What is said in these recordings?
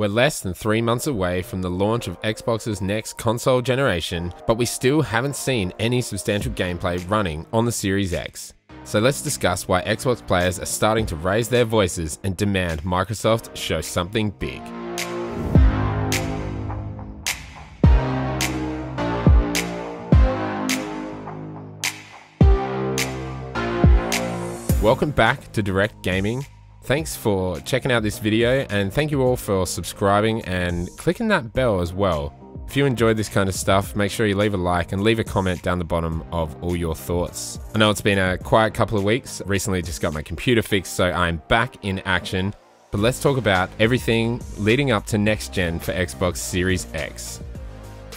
We're less than three months away from the launch of Xbox's next console generation, but we still haven't seen any substantial gameplay running on the Series X. So let's discuss why Xbox players are starting to raise their voices and demand Microsoft show something big. Welcome back to Direckt Gaming. Thanks for checking out this video and thank you all for subscribing and clicking that bell as well. If you enjoyed this kind of stuff, make sure you leave a like and leave a comment down the bottom of all your thoughts. I know it's been a quiet couple of weeks. Recently just got my computer fixed, so I'm back in action. But let's talk about everything leading up to next gen for Xbox Series X.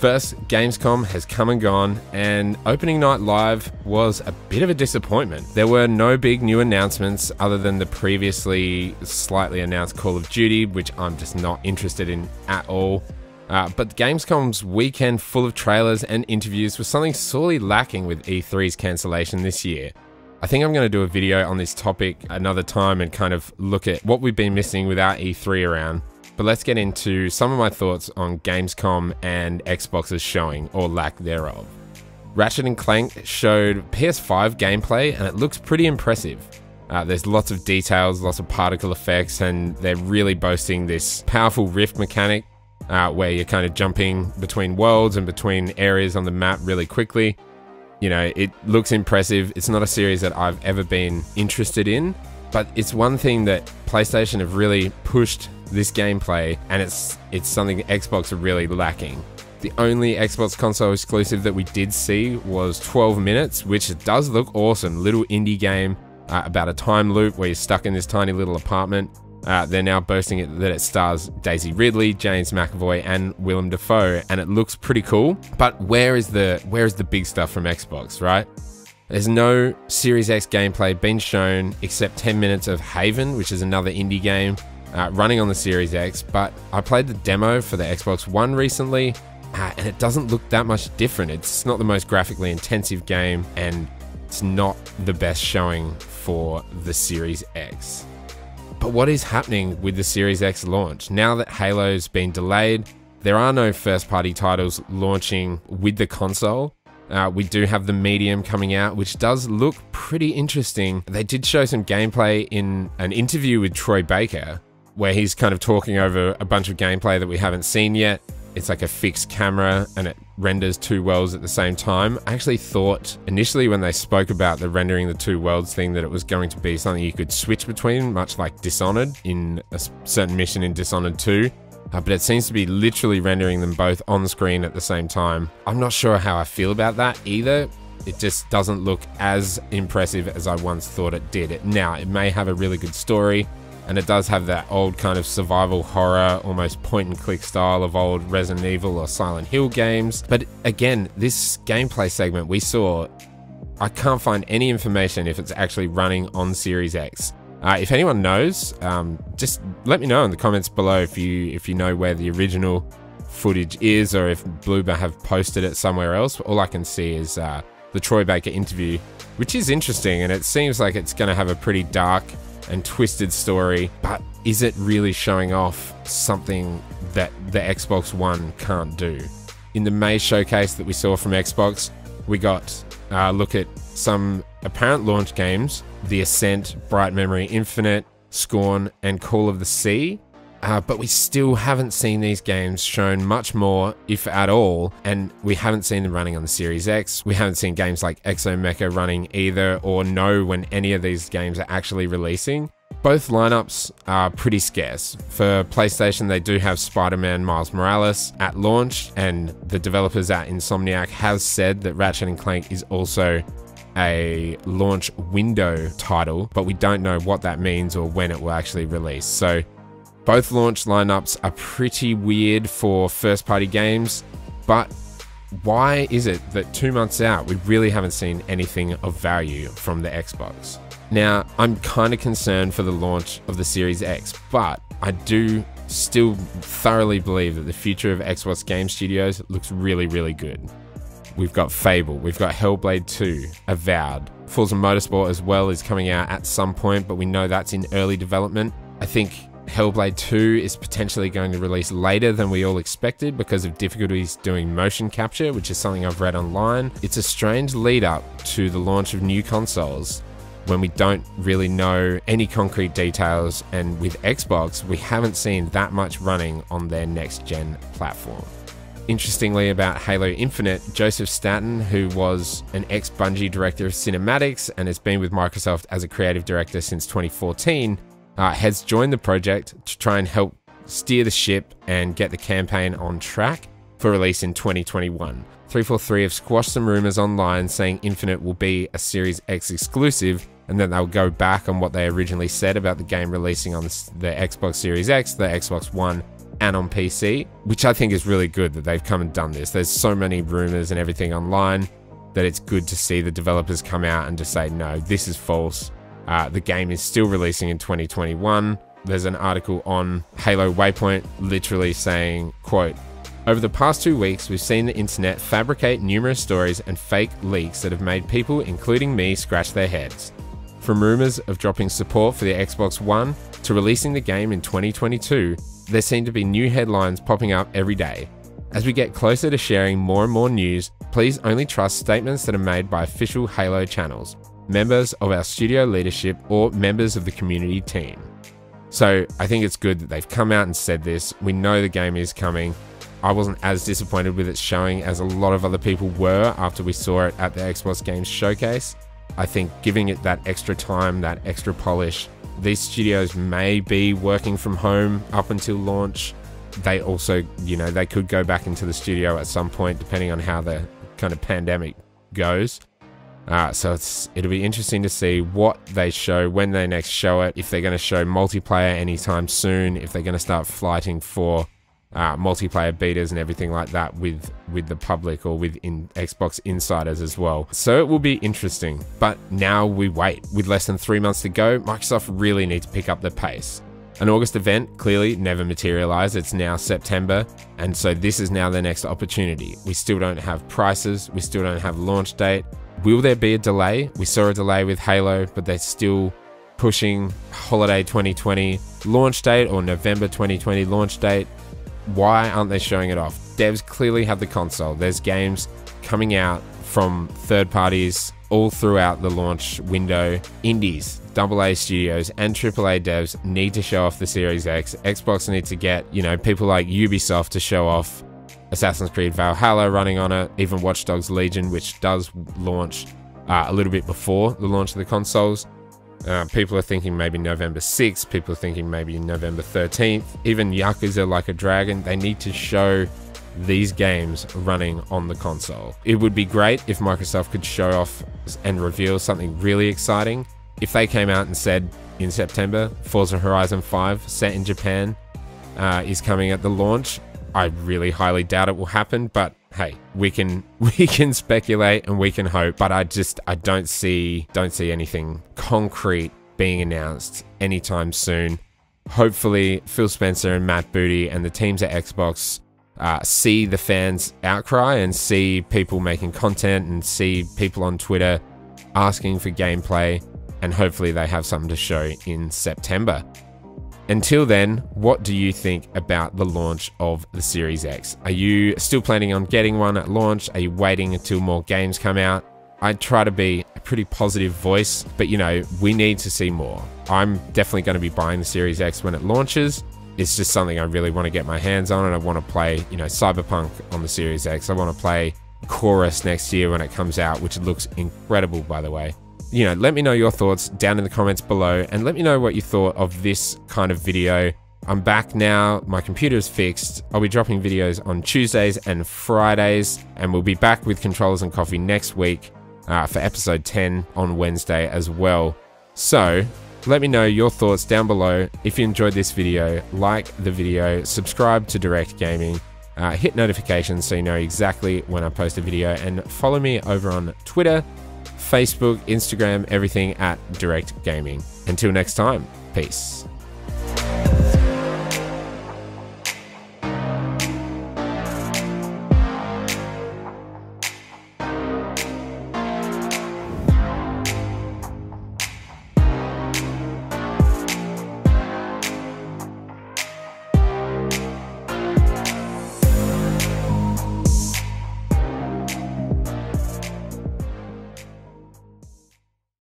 First, Gamescom has come and gone, and opening night live was a bit of a disappointment. There were no big new announcements other than the previously slightly announced Call of Duty, which I'm just not interested in at all. Uh, but Gamescom's weekend full of trailers and interviews was something sorely lacking with E3's cancellation this year. I think I'm going to do a video on this topic another time and kind of look at what we've been missing without E3 around. But let's get into some of my thoughts on Gamescom and Xbox's showing, or lack thereof. Ratchet and Clank showed PS5 gameplay and it looks pretty impressive. Uh, there's lots of details, lots of particle effects, and they're really boasting this powerful rift mechanic uh, where you're kind of jumping between worlds and between areas on the map really quickly. You know, it looks impressive. It's not a series that I've ever been interested in, but it's one thing that PlayStation have really pushed this gameplay, and it's it's something Xbox are really lacking. The only Xbox console exclusive that we did see was 12 minutes, which does look awesome. Little indie game uh, about a time loop where you're stuck in this tiny little apartment. Uh, they're now boasting it that it stars Daisy Ridley, James McAvoy, and Willem Dafoe, and it looks pretty cool. But where is the where is the big stuff from Xbox, right? There's no Series X gameplay being shown except 10 minutes of Haven, which is another indie game uh, running on the Series X, but I played the demo for the Xbox One recently, uh, and it doesn't look that much different. It's not the most graphically intensive game, and it's not the best showing for the Series X. But what is happening with the Series X launch? Now that Halo's been delayed, there are no first party titles launching with the console. Uh, we do have the Medium coming out, which does look pretty interesting. They did show some gameplay in an interview with Troy Baker, where he's kind of talking over a bunch of gameplay that we haven't seen yet. It's like a fixed camera and it renders two worlds at the same time. I actually thought initially when they spoke about the rendering the two worlds thing that it was going to be something you could switch between, much like Dishonored in a certain mission in Dishonored 2. Uh, but it seems to be literally rendering them both on screen at the same time. I'm not sure how I feel about that either. It just doesn't look as impressive as I once thought it did. Now, it may have a really good story, and it does have that old kind of survival horror, almost point and click style of old Resident Evil or Silent Hill games. But again, this gameplay segment we saw, I can't find any information if it's actually running on Series X. Uh, if anyone knows, um, just let me know in the comments below if you if you know where the original footage is or if Bloober have posted it somewhere else. All I can see is uh, the Troy Baker interview, which is interesting, and it seems like it's going to have a pretty dark and twisted story, but is it really showing off something that the Xbox One can't do? In the May showcase that we saw from Xbox, we got a uh, look at some apparent launch games The Ascent, Bright Memory Infinite, Scorn, and Call of the Sea. Uh, but we still haven't seen these games shown much more, if at all, and we haven't seen them running on the Series X. We haven't seen games like Exomecha running either, or know when any of these games are actually releasing. Both lineups are pretty scarce. For PlayStation, they do have Spider Man Miles Morales at launch, and the developers at Insomniac have said that Ratchet and Clank is also a launch window title, but we don't know what that means or when it will actually release. So both launch lineups are pretty weird for first party games, but why is it that two months out we really haven't seen anything of value from the Xbox? Now, I'm kind of concerned for the launch of the Series X, but I do still thoroughly believe that the future of Xbox Game Studios looks really, really good. We've got Fable, we've got Hellblade 2, Avowed, Forza Motorsport as well is coming out at some point, but we know that's in early development. I think Hellblade 2 is potentially going to release later than we all expected because of difficulties doing motion capture, which is something I've read online. It's a strange lead up to the launch of new consoles when we don't really know any concrete details, and with Xbox, we haven't seen that much running on their next gen platform. Interestingly, about Halo Infinite, Joseph Staten, who was an ex Bungie director of cinematics and has been with Microsoft as a creative director since 2014, uh, has joined the project to try and help steer the ship and get the campaign on track for release in 2021. 343 have squashed some rumors online saying Infinite will be a Series X exclusive and then they'll go back on what they originally said about the game releasing on the, the Xbox Series X, the Xbox One, and on PC, which I think is really good that they've come and done this. There's so many rumors and everything online that it's good to see the developers come out and just say, no, this is false. Uh, the game is still releasing in 2021. There's an article on Halo Waypoint literally saying, quote, over the past two weeks, we've seen the internet fabricate numerous stories and fake leaks that have made people, including me, scratch their heads. From rumors of dropping support for the Xbox One to releasing the game in 2022, there seem to be new headlines popping up every day. As we get closer to sharing more and more news, please only trust statements that are made by official Halo channels, members of our studio leadership, or members of the community team. So I think it's good that they've come out and said this. We know the game is coming. I wasn't as disappointed with its showing as a lot of other people were after we saw it at the Xbox Games Showcase. I think giving it that extra time, that extra polish, these studios may be working from home up until launch. They also, you know, they could go back into the studio at some point, depending on how the kind of pandemic goes. So it's it'll be interesting to see what they show when they next show it. If they're going to show multiplayer anytime soon, if they're going to start flighting for uh, multiplayer betas and everything like that with with the public or with in Xbox insiders as well. So it will be interesting. But now we wait. With less than three months to go, Microsoft really need to pick up the pace. An August event clearly never materialized. It's now September, and so this is now the next opportunity. We still don't have prices, we still don't have launch date. Will there be a delay? We saw a delay with Halo, but they're still pushing holiday 2020 launch date or November 2020 launch date. Why aren't they showing it off? Devs clearly have the console. There's games coming out from third parties all throughout the launch window. Indies, AA studios, and AAA devs need to show off the Series X. Xbox needs to get, you know, people like Ubisoft to show off Assassin's Creed Valhalla running on it, even Watch Dogs Legion, which does launch uh, a little bit before the launch of the consoles. Uh, people are thinking maybe November 6th. People are thinking maybe November 13th. Even Yakuza Like a Dragon. They need to show these games running on the console. It would be great if Microsoft could show off and reveal something really exciting. If they came out and said in September, Forza Horizon 5 set in Japan uh, is coming at the launch, I really highly doubt it will happen, but hey, we can we can speculate and we can hope, but I just I don't see don't see anything concrete being announced anytime soon. Hopefully, Phil Spencer and Matt Booty and the teams at Xbox uh, see the fans' outcry and see people making content and see people on Twitter asking for gameplay, and hopefully they have something to show in September. Until then, what do you think about the launch of the Series X? Are you still planning on getting one at launch? Are you waiting until more games come out? I try to be a pretty positive voice, but you know, we need to see more. I'm definitely going to be buying the Series X when it launches. It's just something I really want to get my hands on, and I want to play, you know, Cyberpunk on the Series X. I want to play Chorus next year when it comes out, which looks incredible, by the way you know, let me know your thoughts down in the comments below and let me know what you thought of this kind of video. I'm back now, my computer is fixed. I'll be dropping videos on Tuesdays and Fridays, and we'll be back with Controllers and Coffee next week uh, for episode 10 on Wednesday as well. So, let me know your thoughts down below. If you enjoyed this video, like the video, subscribe to Direckt Gaming, uh, hit notifications so you know exactly when I post a video, and follow me over on Twitter Facebook, Instagram, everything at Direckt Gaming. Until next time, peace.